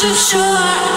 too sure.